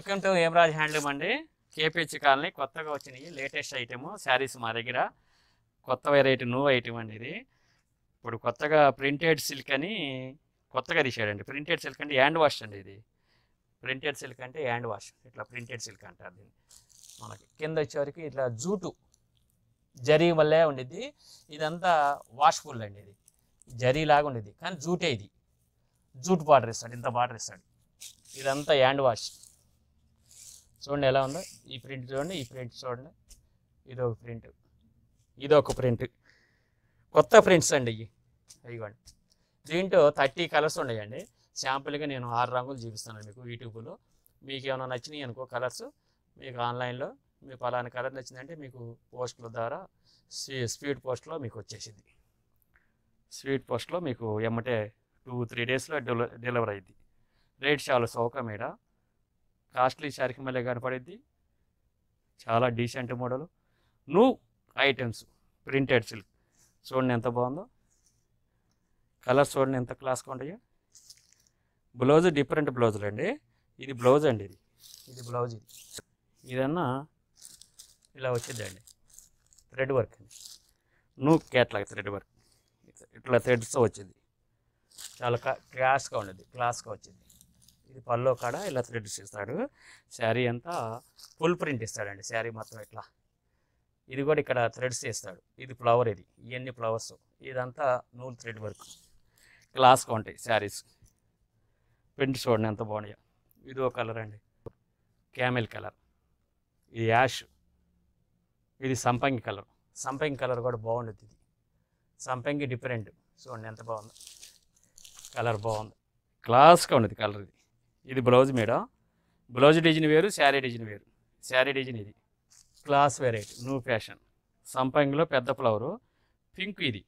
Welcome to Hemraj handloom అండి. KPH colony కొత్తగా వచ్చినాయి. లేటెస్ట్ ఐటెము శారీస్ మా దగ్గర. కొత్త వెరైటీ న్యూ ఐటెం అండి ఇది. ఇప్పుడు కొత్తగా ప్రింటెడ్ సిల్క్ అని కొత్తగా తీసాడండి ప్రింటెడ్ సిల్క్ అంటే హ్యాండ్ వాష్ అండి ఇది. ప్రింటెడ్ సిల్క్ అంటే హ్యాండ్ వాష్. ఇట్లా ప్రింటెడ్ సిల్క్ అంటారు దీన్ని. మనకి కింద వచ్చేవరకు ఇట్లా జూటు జరీ వల్లే ఉండిద్ది. ఇదంతా వాష్ఫుల్ అండి ఇది. జరీ లాగా ఉండేది కానీ జూటే ఇది. జూట్ బార్డర్ ఇస్తాడు. ఇంత బార్డర్ ఇస్తాడు. ఇదంతా హ్యాండ్ వాష్. చూడండి ఎలా ఉందో. ఈ ప్రింట్ చూడండి ఈ ప్రింట్ చూడండి. ఇది ఒక ప్రింట్. ఇది ఒక ప్రింట్. కొత్త ప్రింట్స్ అండి ఇవి. ఇవ్వండి దీంట్లో థర్టీ కలర్స్ ఉన్నాయండి. శాంపుల్గా నేను ఆరు రంగులు చూపిస్తాను మీకు యూట్యూబ్లో. మీకు ఏమైనా నచ్చినాయి అనుకో కలర్స్ మీకు ఆన్లైన్లో మీకు పలానా కలర్ నచ్చిందంటే మీకు పోస్టుల ద్వారా స్పీ- స్పీడ్ పోస్ట్లో మీకు వచ్చేసింది. స్పీడ్ పోస్ట్లో మీకు ఎమ్మటే టూ త్రీ డేస్లో డెలి డెలివరీ అయింది రేట్ చాలా సౌక కాస్ట్లీ శారీకి మళ్ళీ కనపడిద్ది చాలా decent model new items printed silk చూడండి ఎంత బాగుందో. కలర్స్ చూడండి ఎంత క్లాస్గా ఉంటాయో. బ్లౌజ్ డిఫరెంట్ బ్లౌజులు అండి. ఇది బ్లౌజ్ అండి ఇది. ఇది బ్లౌజ్ ఇది. ఇదన్నా ఇలా వచ్చిందండి థ్రెడ్ వర్క్ అండి. నూ క్యాట్లాగ్ థ్రెడ్ వర్క్ ఇట్లా థ్రెడ్స్తో వచ్చింది. చాలా క్లాస్గా ఉండేది. క్లాస్గా వచ్చింది. ఇది పల్లో కాడ ఇలా థ్రెడ్స్ ఇస్తాడు. శారీ అంతా ఫుల్ ప్రింట్ ఇస్తాడండి. శారీ మొత్తం ఇట్లా. ఇది కూడా ఇక్కడ థ్రెడ్స్ ఇస్తాడు ఇది ఫ్లవర్ ఇది. ఇవన్నీ ఫ్లవర్స్ ఇదంతా నూల్ థ్రెడ్ వర్క్ క్లాస్గా ఉంటాయి శారీస్. ప్రింట్ చూడండి ఎంత బాగున్నాయో. ఇది ఒక కలర్ అండి. క్యామెల్ కలర్ ఇది యాష్ ఇది సంపంగి కలర్ సంపంగి కలర్ కూడా బాగుండుద్ది ఇది. సంపంగి డిఫరెంట్ చూడండి ఎంత బాగుందో. కలర్ బాగుంది. క్లాస్గా ఉండేది కలర్ ఇది. ఇది బ్లౌజ్ మేడం? బ్లౌజ్ డిజైన్ వేరు శారీ డిజైన్ వేరు. శారీ డిజైన్ ఇది. Class variety new fashion. సంపంగిలో పెద్ద ఫ్లవరు. పింక్ ఇది.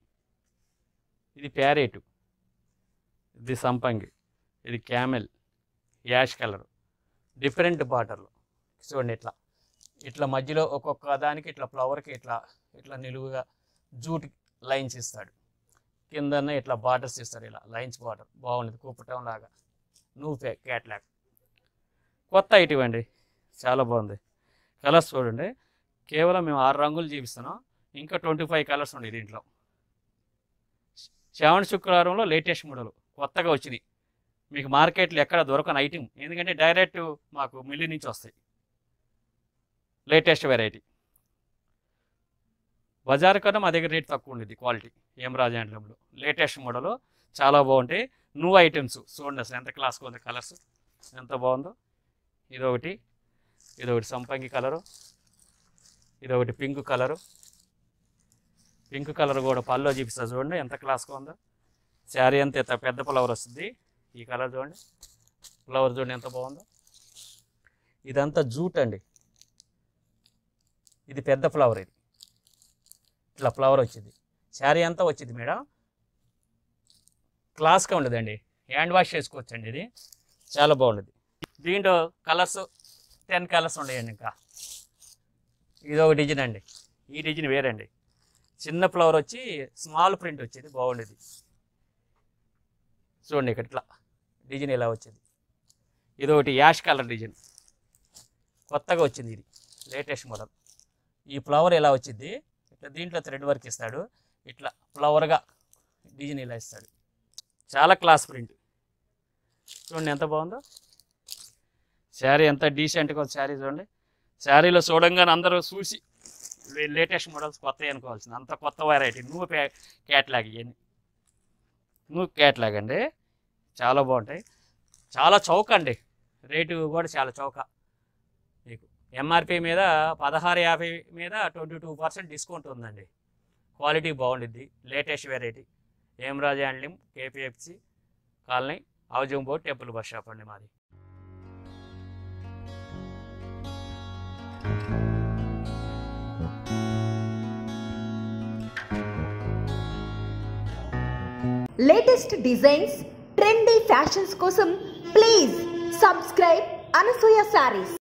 ఇది ప్యారేటు. ఇది సంపంగి. ఇది క్యామెల్. Ash colour. డిఫరెంట్ బార్డర్లు. చూడండి ఇట్లా. ఇట్లా మధ్యలో ఒక్కొక్క దానికి ఇట్లా ఫ్లవర్కి ఇట్లా ఇట్లా నిలువుగా జూట్ లైన్స్ ఇస్తాడు. కిందన్న ఇట్లా బార్డర్స్ ఇస్తాడు ఇలా లైన్స్ బార్డర్. బాగుండేది. కూపటం లాగా. న్యూ క్యాట్లాగ్ కొత్త ఐటమ్ అండి చాలా బాగుంది. కలర్స్ చూడండి. కేవలం మేము ఆరు రంగులు చూపిస్తున్నాం. ఇంకా ట్వంటీ ఫైవ్ కలర్స్ ఉన్నాయి దీంట్లో. శ్రావణ శుక్రవారంలో లేటెస్ట్ మోడలు కొత్తగా వచ్చినాయి మీకు మార్కెట్లో ఎక్కడ దొరకని ఐటమ్ ఎందుకంటే డైరెక్ట్ మాకు మిల్లి నుంచి వస్తాయి. లేటెస్ట్ వెరైటీ బజార్ కన్నా మా దగ్గర రేట్ తక్కువ ఉండేది క్వాలిటీ ఏం రాజా లేటెస్ట్ మోడలు చాలా బాగుంటాయి. న్యూ ఐటమ్స్ చూడండి అసలు ఎంత క్లాస్గా ఉంది కలర్స్ ఎంత బాగుందో. ఇదొకటి. ఇదొకటి సంపంగి కలరు ఇదొకటి పింక్ కలరు పింక్ కలర్ కూడా పల్లో చూపిస్తా చూడండి ఎంత క్లాస్గా ఉందో. శారీ అంత ఎంత పెద్ద ఫ్లవర్ వస్తుంది. ఈ కలర్ చూడండి. ఫ్లవర్ చూడండి ఎంత బాగుందో. ఇదంతా జూట్ అండి. ఇది పెద్ద ఫ్లవర్ ఇది. ఇట్లా ఫ్లవర్ వచ్చింది. శారీ అంతా వచ్చింది మేడం. క్లాస్గా ఉండదండి. హ్యాండ్ వాష్ చేసుకోవచ్చండి ఇది. చాలా బాగుంటుంది దీంట్లో కలర్స్ టెన్ కలర్స్ ఉన్నాయండి ఇంకా. ఇది ఒక డిజైన్ అండి. ఈ డిజైన్ వేరండి. చిన్న ఫ్లవర్ వచ్చి స్మాల్ ప్రింట్ వచ్చేది బాగుండేది. చూడండి ఇక్కడ ఇట్లా డిజైన్ ఇలా వచ్చింది. ఇది ఒకటి యాష్ కలర్ డిజైన్. కొత్తగా వచ్చింది ఇది లేటెస్ట్ మోడల్. ఈ ఫ్లవర్ ఎలా వచ్చింది? ఇట్లా దీంట్లో థ్రెడ్ వర్క్ ఇస్తాడు. ఇట్లా ఫ్లవర్గా డిజైన్ ఇలా ఇస్తాడు? చాలా క్లాస్ ప్రింట్. చూడండి ఎంత బాగుందో. శారీ ఎంత డీసెంట్గా ఉంది శారీ చూడండి. శారీలో చూడంగానే అందరూ చూసి లేటెస్ట్ మోడల్స్ కొత్తవి అనుకోవాల్సింది. అంత కొత్త వెరైటీ నువ్వు క్యాట్లాగ్ ఇవన్నీ నువ్వు క్యాట్లాగ్ అండి. చాలా బాగుంటాయి. చాలా చౌక అండి. రేటు కూడా చాలా చౌక. మీకు ఎంఆర్పి మీద పదహారు యాభై మీద ట్వంటీ టూ పర్సెంట్ డిస్కౌంట్ ఉందండి. క్వాలిటీ బాగుండిద్ది. Latest variety Hemraj handloom KPFC colony housing board temple bus shop అండి మాది. లేటెస్ట్ డిజైన్స్ ట్రెండీ ఫ్యాషన్స్ కోసం ప్లీజ్ సబ్స్క్రైబ్ అనసూయ శారీస్